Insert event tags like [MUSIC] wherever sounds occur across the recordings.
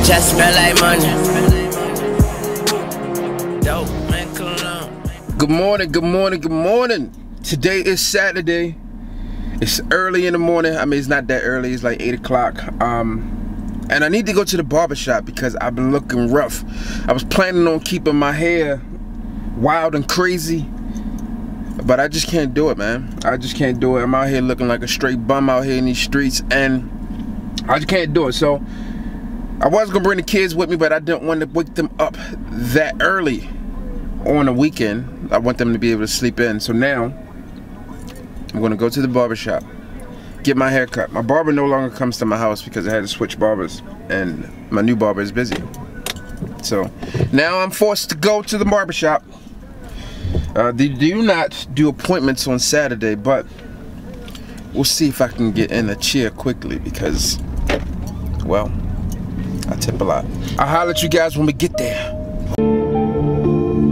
I smell like money. Good morning, good morning, good morning. Today is Saturday. It's early in the morning. I mean, it's not that early. It's like 8 o'clock. Um, and I need to go to the barber shop because I've been looking rough. I was planning on keeping my hair wild and crazy. But I just can't do it, man. I just can't do it. I'm out here looking like a straight bum out here in these streets. And I just can't do it. So I was to bring the kids with me, but I didn't want to wake them up that early on a weekend. I want them to be able to sleep in. So now I'm gonna go to the barber shop, get my hair cut. My barber no longer comes to my house because I had to switch barbers and my new barber is busy. So now I'm forced to go to the barber shop. Uh, they do not do appointments on Saturday, but we'll see if I can get in a chair quickly because, well, I tip a lot. I'll holler at you guys when we get there.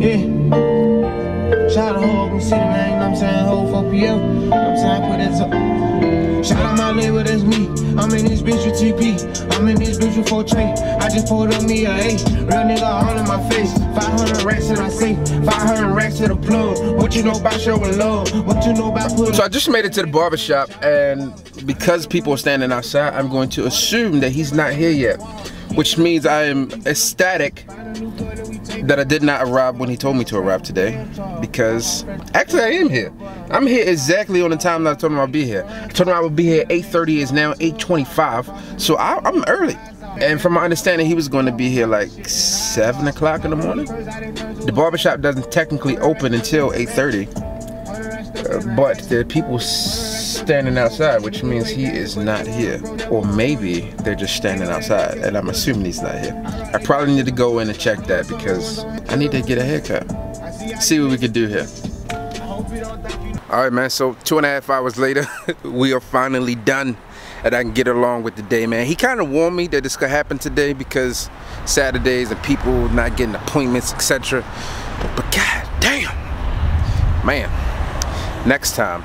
Yeah. Shout out to City, man. You know I'm saying? Whole 4 p.m. You know I'm saying? Put that up. Shout out my label, that's me. I'm in this bitch with TP. I'm in this bitch with 4 tray. I just pulled up me a A. Real nigga all in my face. 500 racks in my safe. 500 racks to the plug. What you know about showing love? What you know about putting So I just made it to the barber shop, and because people are standing outside, I'm going to assume that he's not here yet, which means I am ecstatic that I did not arrive when he told me to arrive today, because actually I am here. I'm here exactly on the time that I told him I'd be here. I told him I would be here 8:30. It's now 8:25, so I, I'm early. And from my understanding, he was going to be here like 7 o'clock in the morning. The barbershop doesn't technically open until 8:30. Uh, but are people standing outside, which means he is not here. Or maybe they're just standing outside, and I'm assuming he's not here. I probably need to go in and check that because I need to get a haircut. See what we can do here. All right, man. So two and a half hours later, [LAUGHS] we are finally done, and I can get along with the day, man. He kind of warned me that this could happen today because Saturdays and people not getting appointments, etc. But god damn, man. Next time,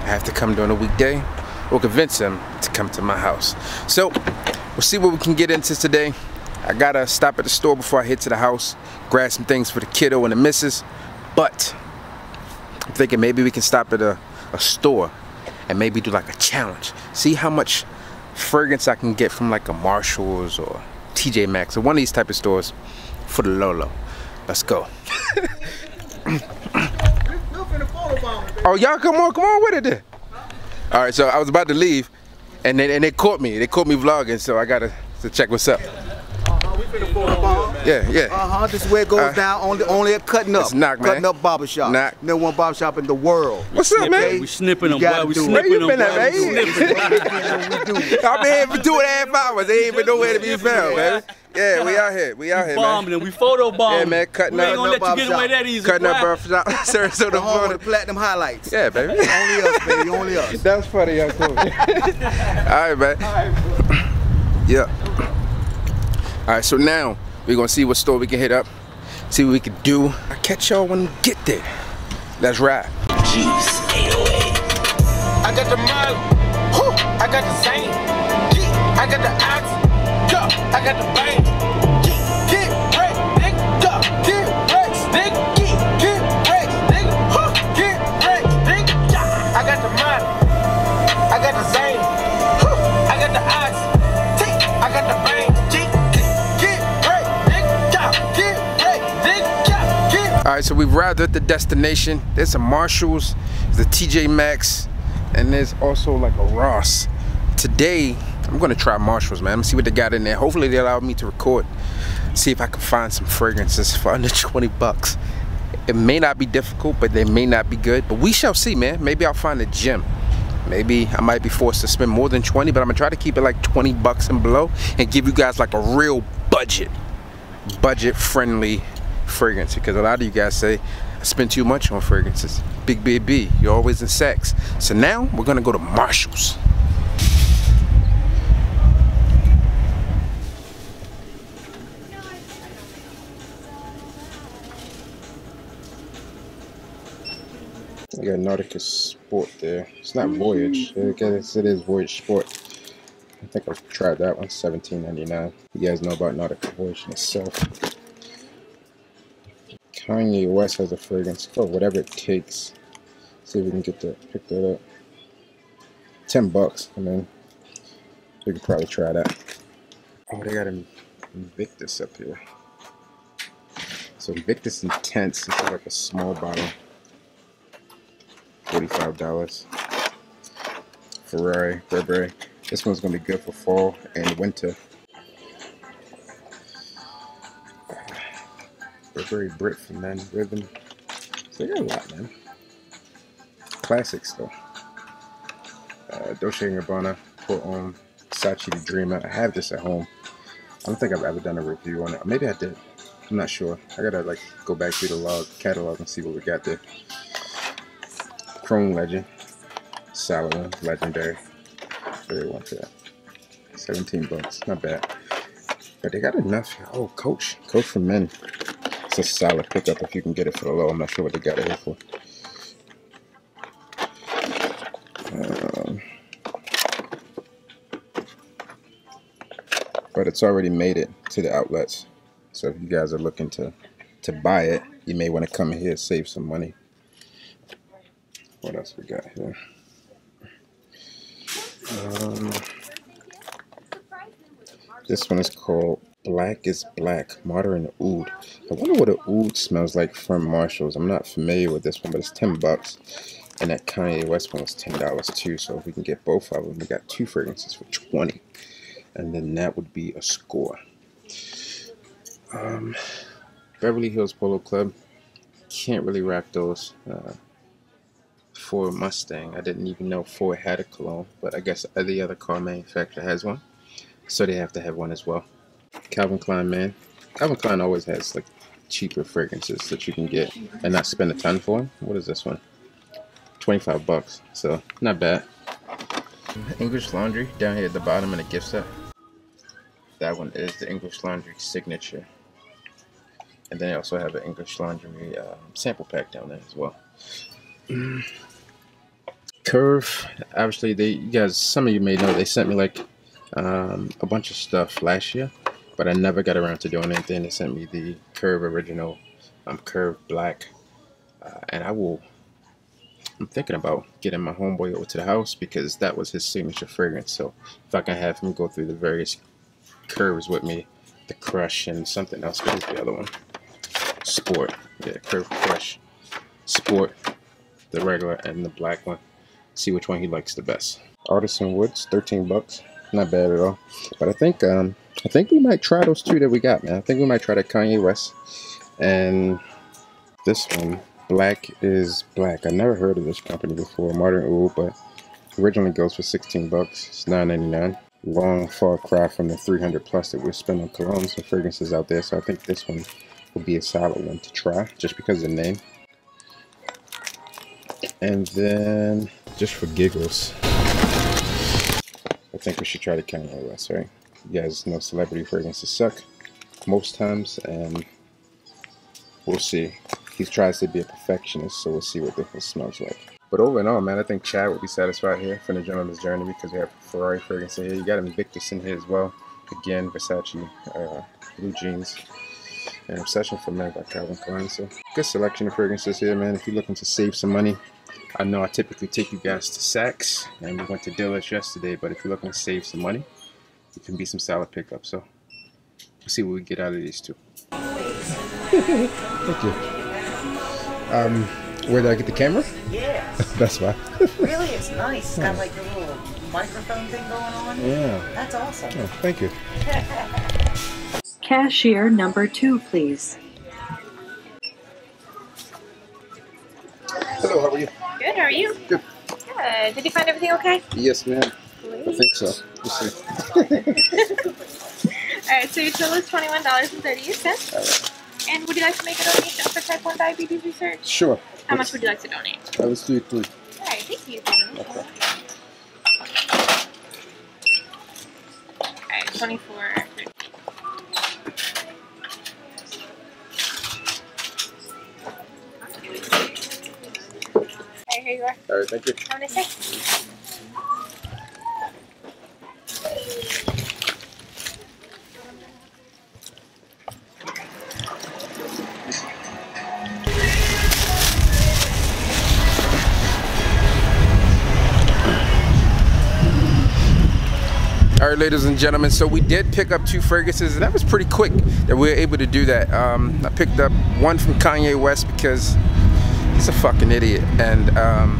I have to come during a weekday or convince him to come to my house. So, we'll see what we can get into today. I gotta stop at the store before I head to the house, grab some things for the kiddo and the missus. But, I'm thinking maybe we can stop at a, a store and maybe do like a challenge. See how much fragrance I can get from like a Marshalls or TJ Maxx or one of these type of stores for the Lolo. Let's go. [LAUGHS] Oh, y'all come on, come on with it then. All right, so I was about to leave, and they, and they caught me. They caught me vlogging, so I gotta to check what's up. Yeah, yeah. Uh-huh, this is where it goes Uh, down, only only at Cutting Up. It's knock, man. Cutting Up Barbershop. Knock. Number one barbershop in the world. What's up, man? We snipping them, You boy. We do it. Where snipping you them, been boy. at, We man? snipping. [LAUGHS] I've been here for two and a half hours. They ain't even nowhere to be found, man. Yeah, we out here. We out here, Bombed man. them. We photo bombed. Yeah, man, cutting we ain't gonna let you get Barbershop. away that easy. Cutting up boy. barbershop, Sarasota, [LAUGHS] The home of Florida. the platinum highlights. Yeah, baby. [LAUGHS] Only us, baby. Only us. That's funny, y'all cool. [LAUGHS] All right, man. Yeah. All right, so now we're gonna see what store we can hit up, see what we can do. I catch y'all when we get there. Let's ride. I got the money, whew, I got the same, I got the ox, yeah, I got the bang, right, so we've arrived at the destination. There's some Marshalls, the TJ Maxx, and there's also like a Ross. Today, I'm gonna try Marshalls, man. I'm gonna see what they got in there. Hopefully, they allow me to record. See if I can find some fragrances for [LAUGHS] under 20 bucks. It may not be difficult, but they may not be good. But we shall see, man. Maybe I'll find a gem. Maybe I might be forced to spend more than 20, but I'm gonna try to keep it like 20 bucks and below and give you guys like a real budget, budget friendly fragrance because a lot of you guys say I spend too much on fragrances. Big baby, you're always in sex. So now we're gonna go to Marshalls. I got Nautica's Sport there. It's not Voyage. I guess it is Voyage Sport. I think I've tried that one, $17.99. You guys know about Nautica Voyage itself. Kanye West has a fragrance called Whatever It Takes. See if we can get that, pick that up. 10 bucks. I mean, we could probably try that. Oh, they got Invictus up here. So Invictus Intense, this is like a small bottle. $45. Ferrari, Burberry. This one's gonna be good for fall and winter. Burberry Brit for men, Rhythm. So they got a lot, man. Classics though. Dolce & Gabbana, Put on Sachi the Dreamer. I have this at home. I don't think I've ever done a review on it. Maybe I did. I'm not sure. I gotta like go back through the log catalog and see what we got there. Chrome Legend, Salomon, legendary. Very want that. 17 bucks, not bad. But they got enough. Oh, Coach, Coach for men. It's a solid pickup if you can get it for the low. I'm not sure what they got it here for. Um, but it's already made it to the outlets. So if you guys are looking to to buy it, you may want to come here save some money. What else we got here? Um, this one is called Black is Black Modern Oud. I wonder what an oud smells like from Marshalls. I'm not familiar with this one, but it's 10 bucks. And that Kanye West one was $10 too. So if we can get both of them, we got two fragrances for 20 And then that would be a score. Um, Beverly Hills Polo Club. Can't really rock those. Uh, Ford Mustang. I didn't even know Ford had a cologne, but I guess every other car manufacturer has one. So they have to have one as well. Calvin Klein, man. Calvin Klein always has like cheaper fragrances that you can get and not spend a ton for them. What is this one? 25 bucks. So not bad. English Laundry down here at the bottom in the gift set. That one is the English Laundry signature. And then they also have an English Laundry uh, sample pack down there as well. [CLEARS THROAT] Curve, obviously, they you guys, some of you may know, they sent me like um, a bunch of stuff last year, but I never got around to doing anything. They sent me the Curve original, um, Curve Black, uh, and I will. I'm thinking about getting my homeboy over to the house because that was his signature fragrance. So if I can have him go through the various curves with me, the Crush and something else. What is the other one? Sport. Yeah, Curve Crush. Sport, the regular and the black one. See which one he likes the best. Artisan Woods, 13 bucks. Not bad at all. But I think um I think we might try those two that we got, man. I think we might try that Kanye West. And this one, Black is Black. I never heard of this company before, Modern Oud, but originally goes for 16 bucks. It's 9.99. Long far cry from the 300 plus that we spend on colognes and fragrances out there. So I think this one will be a solid one to try just because of the name. And then, just for giggles, I think we should try the Kanye West, right? You guys know celebrity fragrances suck most times, and we'll see. He tries to be a perfectionist, so we'll see what this one smells like. But over and all, man, I think Chad will be satisfied here from the Gentleman's Journey because we have Ferrari fragrance here. You got Invictus in here as well. Again, Versace uh, blue jeans. And Obsession for Men by Calvin Klein. So, good selection of fragrances here, man. If you're looking to save some money, I know I typically take you guys to Saks, and we went to Dillard's yesterday, but if you're looking to save some money, it can be some solid pickup. So, we'll see what we get out of these two. [LAUGHS] Thank you. Um, where did I get the camera? Yeah, [LAUGHS] That's why. really, it's nice. It's got like a little microphone thing going on. Yeah. That's awesome. yeah. Thank you. [LAUGHS] Cashier number two, please. Hello, how are you? Good, how are you? Good. Good. Did you find everything okay? Yes, ma'am. I think so. We'll see. [LAUGHS] Alright, so your total is $21.38. Alright. And would you like to make a donation for type 1 diabetes research? Sure. How much would you like to donate? Uh, I was do three. Alright, thank you. Okay. Alright, 24. Alright, here you are. All right, thank you. Have a nice day. Right, ladies and gentlemen, so we did pick up two fragrances, and that was pretty quick that we were able to do that. Um, I picked up one from Kanye West because he's a fucking idiot, and um,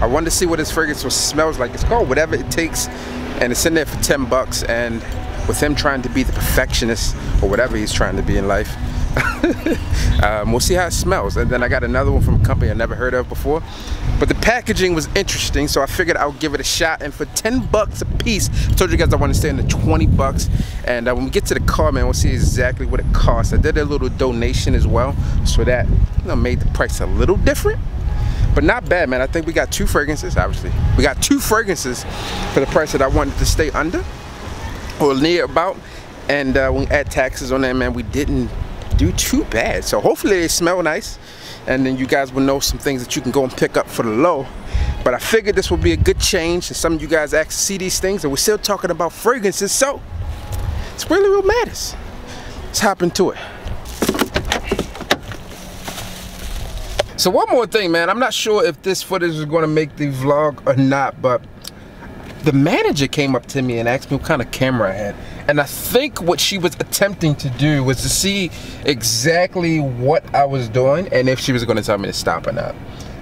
I wanted to see what his fragrance smells like. It's called Whatever It Takes, and it's in there for 10 bucks, and with him trying to be the perfectionist, or whatever he's trying to be in life, [LAUGHS] um, we'll see how it smells. And then I got another one from a company I never heard of before. But the packaging was interesting, so I figured I would give it a shot. And for 10 bucks a piece, I told you guys I want to stay in the 20 bucks. And uh, when we get to the car, man, we'll see exactly what it costs. I did a little donation as well, so that you know, made the price a little different. But not bad, man. I think we got two fragrances, obviously. We got two fragrances for the price that I wanted to stay under or near about. And uh, we add taxes on that, man, we didn't do too bad. So hopefully they smell nice. And then you guys will know some things that you can go and pick up for the low. But I figured this would be a good change. And some of you guys actually see these things and we're still talking about fragrances. So it's really what matters. Let's hop into it. So one more thing, man. I'm not sure if this footage is going to make the vlog or not, but the manager came up to me and asked me what kind of camera I had. And I think what she was attempting to do was to see exactly what I was doing and if she was gonna tell me to stop or not.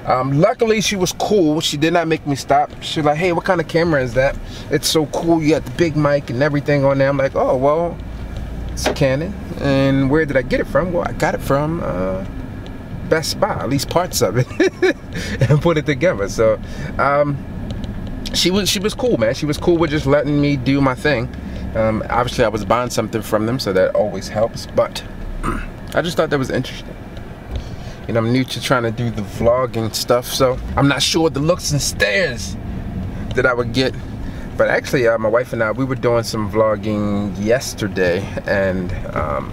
Um, luckily, she was cool. She did not make me stop. She was like, hey, what kind of camera is that? It's so cool. You got the big mic and everything on there. I'm like, oh, well, it's a Canon. And where did I get it from? Well, I got it from uh, Best Buy, at least parts of it, [LAUGHS] and put it together. So, um, she was she was cool, man. She was cool with just letting me do my thing. Um, obviously, I was buying something from them, so that always helps. But [CLEARS THROAT] I just thought that was interesting. You know, I'm new to trying to do the vlogging stuff, so I'm not sure the looks and stares that I would get. But actually, uh, my wife and I, we were doing some vlogging yesterday, and um,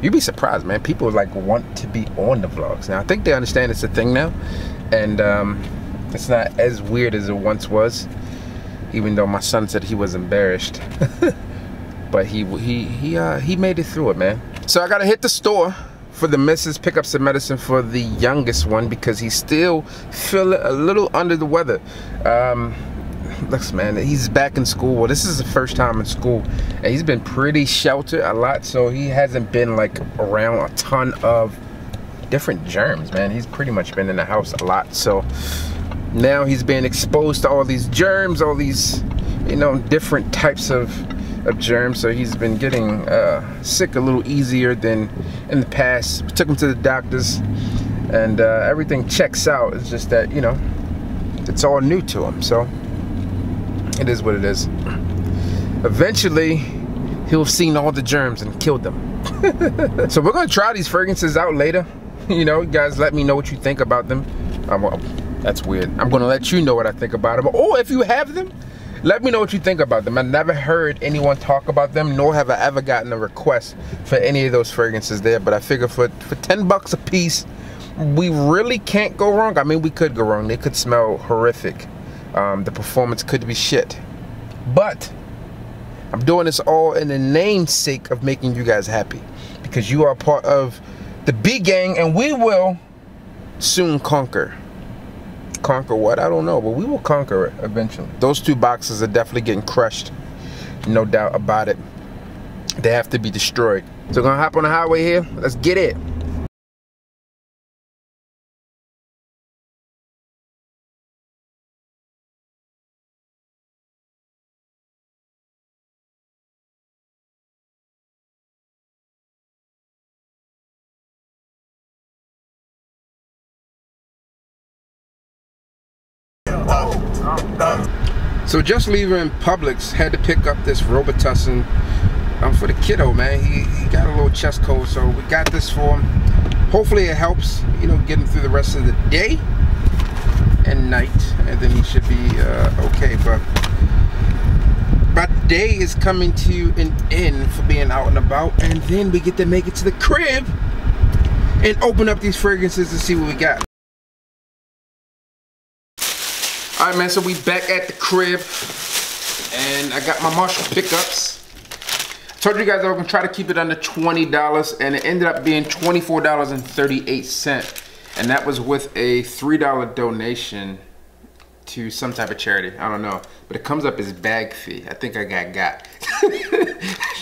you'd be surprised, man. People like want to be on the vlogs now. I think they understand it's a thing now, and um, it's not as weird as it once was. Even though my son said he was embarrassed, [LAUGHS] but he he he uh, he made it through it, man. So I gotta hit the store for the missus, pick up some medicine for the youngest one because he's still feeling a little under the weather. Um, looks, man, he's back in school. Well, this is the first time in school, and he's been pretty sheltered a lot, so he hasn't been like around a ton of different germs, man. He's pretty much been in the house a lot, so now he's being exposed to all these germs, all these, you know, different types of, of germs. So he's been getting uh, sick a little easier than in the past. We took him to the doctors and uh, everything checks out. It's just that, you know, it's all new to him. So it is what it is. Eventually, he'll have seen all the germs and killed them. [LAUGHS] so we're gonna try these fragrances out later. [LAUGHS] You know, you guys let me know what you think about them. Well, that's weird. I'm gonna let you know what I think about them. Or if you have them, let me know what you think about them. I never heard anyone talk about them, nor have I ever gotten a request for any of those fragrances there. But I figure for, for 10 bucks a piece, we really can't go wrong. I mean, we could go wrong. They could smell horrific. Um, the performance could be shit. But I'm doing this all in the namesake of making you guys happy. Because you are part of the B gang and we will soon conquer conquer what? I don't know, but we will conquer it eventually. Those two boxes are definitely getting crushed. No doubt about it. They have to be destroyed. So gonna hop on the highway here. Let's get it. So just leaving Publix, had to pick up this Robitussin um, for the kiddo, man. He, he got a little chest cold, so we got this for him. Hopefully it helps, you know, get him through the rest of the day and night, and then he should be uh, okay. But but day is coming to an end for being out and about, and then we get to make it to the crib and open up these fragrances to see what we got. All right, man, so we back at the crib and I got my Marshall pickups. I told you guys I was gonna try to keep it under $20 and it ended up being $24.38. And that was with a $3 donation to some type of charity. I don't know. But it comes up as bag fee. I think I got got. [LAUGHS]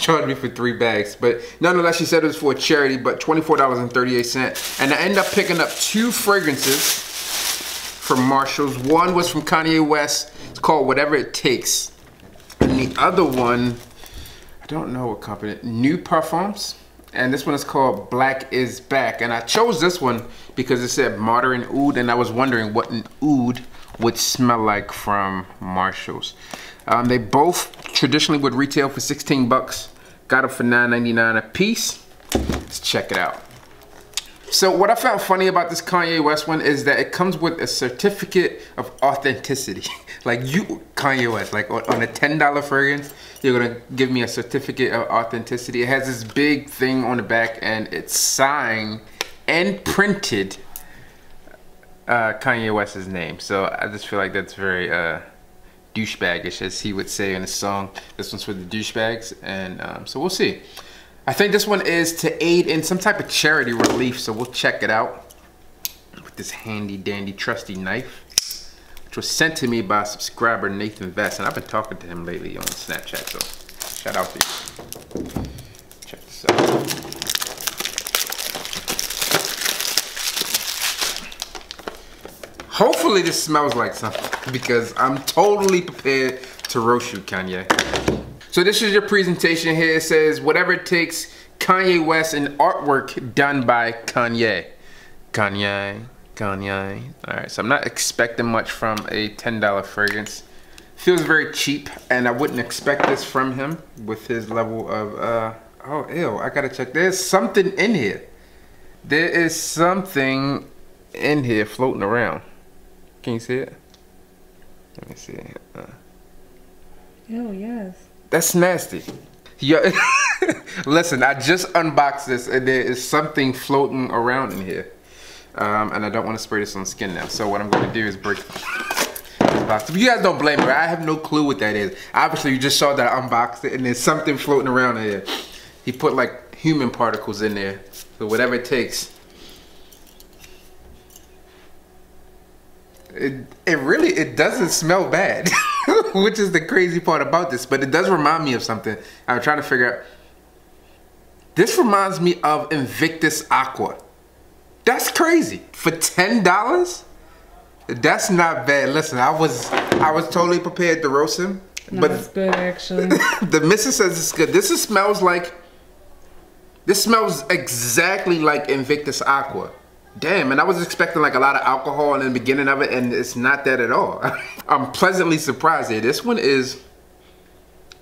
Charged me for three bags. But nonetheless, she said it was for a charity, but $24.38. And I ended up picking up two fragrances from Marshalls. One was from Kanye West. It's called Whatever It Takes. And the other one, I don't know what company, Nu Parfums. And this one is called Black is Back. And I chose this one because it said modern oud. And I was wondering what an oud would smell like from Marshalls. Um, they both traditionally would retail for 16 bucks. Got them for $9.99 a piece. Let's check it out. So what I found funny about this Kanye West one is that it comes with a certificate of authenticity. [LAUGHS] like you, Kanye West, like on, a $10 fragrance, you're gonna give me a certificate of authenticity. It has this big thing on the back and it's signed and printed uh, Kanye West's name. So I just feel like that's very uh, douchebagish, as he would say in his song. This one's for the douchebags, and um, so we'll see. I think this one is to aid in some type of charity relief, so we'll check it out with this handy dandy trusty knife, which was sent to me by subscriber Nathan Vest, and I've been talking to him lately on Snapchat, so shout out to you. Check this out. Hopefully this smells like something because I'm totally prepared to roast you, Kanye. So this is your presentation here. It says, whatever it takes, Kanye West and artwork done by Kanye. Kanye, Kanye. All right, so I'm not expecting much from a $10 fragrance. Feels very cheap and I wouldn't expect this from him with his level of, uh, oh, ew, I gotta check. There's something in here. There is something in here floating around. Can you see it? Let me see. Uh, Oh, yes. That's nasty. Yeah. [LAUGHS] Listen, I just unboxed this and there is something floating around in here. Um, and I don't want to spray this on skin now. So what I'm going to do is break this box. You guys don't blame me, I have no clue what that is. Obviously, you just saw that I unboxed it and there's something floating around in here. He put like human particles in there. So whatever it takes. It, it really, it doesn't smell bad. [LAUGHS] [LAUGHS] Which is the crazy part about this. But it does remind me of something. I'm trying to figure out. This reminds me of Invictus Aqua. That's crazy. For $10? That's not bad. Listen, I was I was totally prepared to roast him. No, but it's good actually. [LAUGHS] the missus says it's good. This is, smells like this smells exactly like Invictus Aqua. Damn, and I was expecting like a lot of alcohol in the beginning of it, and it's not that at all. [LAUGHS] I'm pleasantly surprised here. This one is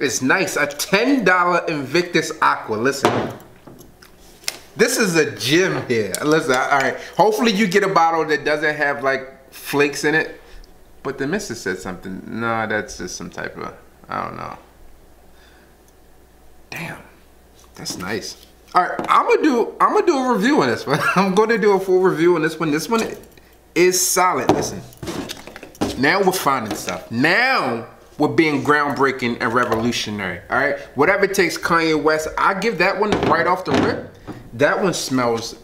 it's nice. A $10 Invictus Aqua. Listen. This is a gem here. Listen, all right. Hopefully you get a bottle that doesn't have like flakes in it. But the missus said something. No, that's just some type of, I don't know. Damn, that's nice. All right, I'm gonna do, I'm gonna do a review on this one. [LAUGHS] I'm gonna do a full review on this one. This one is solid. Listen, now we're finding stuff. Now we're being groundbreaking and revolutionary. All right, whatever it takes, Kanye West. I give that one right off the rip. That one smells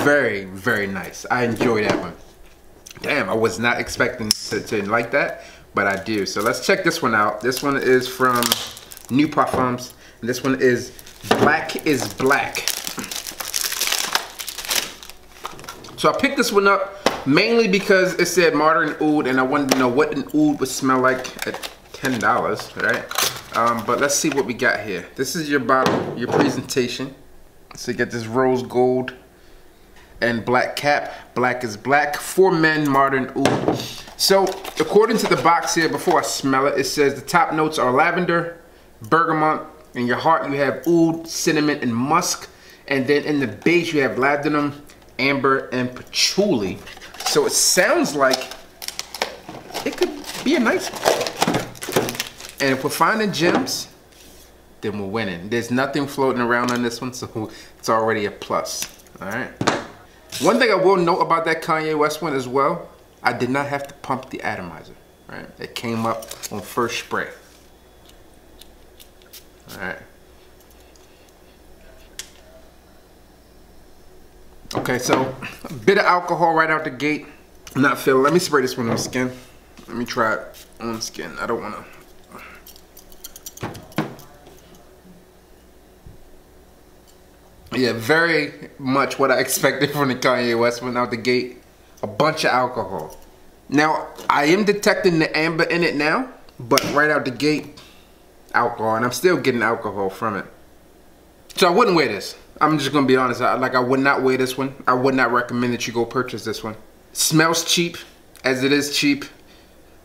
very, very nice. I enjoy that one. Damn, I was not expecting to, to like that, but I do. So let's check this one out. This one is from Nu Parfums. And this one is Black is Black. So I picked this one up mainly because it said modern oud and I wanted to know what an oud would smell like at $10, right? Um, but let's see what we got here. This is your bottle, your presentation. So you get this rose gold and black cap. Black is black. For men, modern oud. So according to the box here, before I smell it, it says the top notes are lavender, bergamot. In your heart, you have oud, cinnamon, and musk. And then in the base, you have ladanum, amber, and patchouli. So it sounds like it could be a nice one. And if we're finding gems, then we're winning. There's nothing floating around on this one, so [LAUGHS] it's already a plus. All right. One thing I will note about that Kanye West one as well, I did not have to pump the atomizer. Right. It came up on first spray. All right. Okay, so a bit of alcohol right out the gate. I'm not feeling. Let me spray this one on the skin. Let me try it on skin. I don't wanna. Yeah, very much what I expected from the Kanye West one out the gate. A bunch of alcohol. Now, I am detecting the amber in it now, but right out the gate, alcohol. And I'm still getting alcohol from it. So I wouldn't wear this. I'm just gonna be honest. I, like I would not wear this one. I would not recommend that you go purchase this one. Smells cheap, as it is cheap.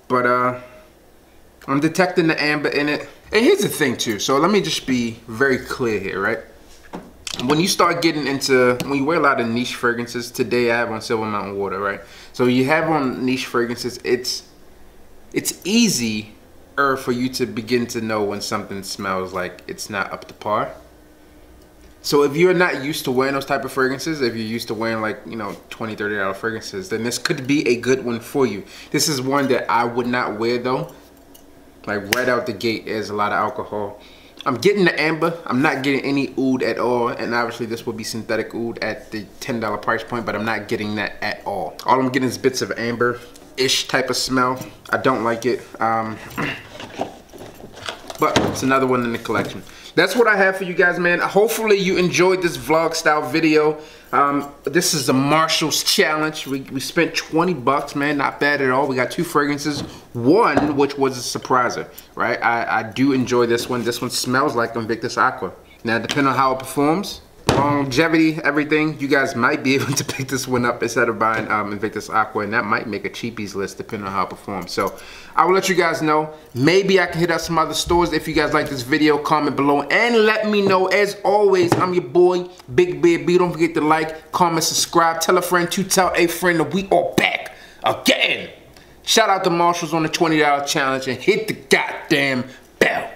But uh, I'm detecting the amber in it. And here's the thing too. So let me just be very clear here, right? when you start getting into when you wear a lot of niche fragrances today i have on silver mountain water right so you have on niche fragrances it's it's easy Er, for you to begin to know when something smells like it's not up to par so if you're not used to wearing those type of fragrances if you're used to wearing like you know 20 30 dollar fragrances then this could be a good one for you this is one that i would not wear though like right out the gate is a lot of alcohol I'm getting the amber. I'm not getting any oud at all. And obviously this will be synthetic oud at the $10 price point, but I'm not getting that at all. All I'm getting is bits of amber-ish type of smell. I don't like it. Um, but it's another one in the collection that's what I have for you guys, man. Hopefully you enjoyed this vlog style video. Um, this is the Marshall's challenge. We, we spent 20 bucks, man. Not bad at all. We got two fragrances. One, which was a surpriser, right? I, I do enjoy this one. This one smells like Invictus Aqua. Now, depending on how it performs, longevity, everything, you guys might be able [LAUGHS] to pick this one up instead of buying um, Invictus Aqua, and that might make a cheapies list depending on how it performs. So I will let you guys know. Maybe I can hit up some other stores. If you guys like this video, comment below and let me know. As always, I'm your boy, Big Beard B. Don't forget to like, comment, subscribe, tell a friend to tell a friend that we are back again. Shout out to Marshalls on the $20 challenge and hit the goddamn bell.